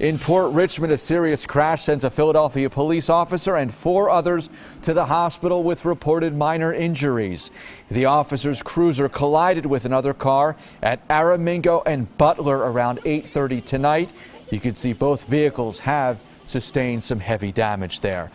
In Port Richmond, a serious crash sends a Philadelphia police officer and four others to the hospital with reported minor injuries. The officer's cruiser collided with another car at Aramingo and Butler around 8:30 tonight. You can see both vehicles have sustained some heavy damage there.